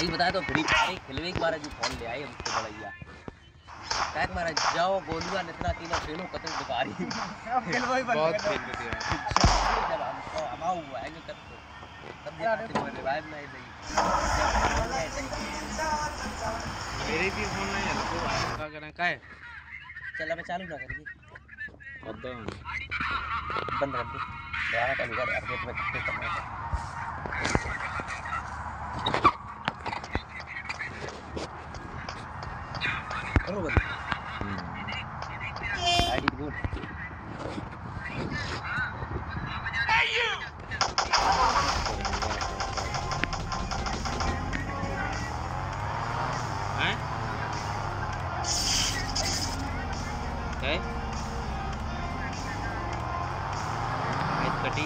सही बताया तो फ्री फायर खेलवे के बारे जो फ़ोन ले आए हमको बड़ैया क्या कि मारा जाओ गोलुआ इतना तीनों खेलो कतई बेकारी बहुत खेल के दिया जब हमको हमारा हुआ है कि कब तब देखा तो रिवाइव नहीं। देगी मेरे भी फ़ोन नहीं है तो क्या करें का है चल अबे चालू ना करिए। बंद कर दे। दोबारा चालू कर यार गेट में कितने करना trắng luôn Đấy, đi buôn Đấy Đấy Đấy, cà đi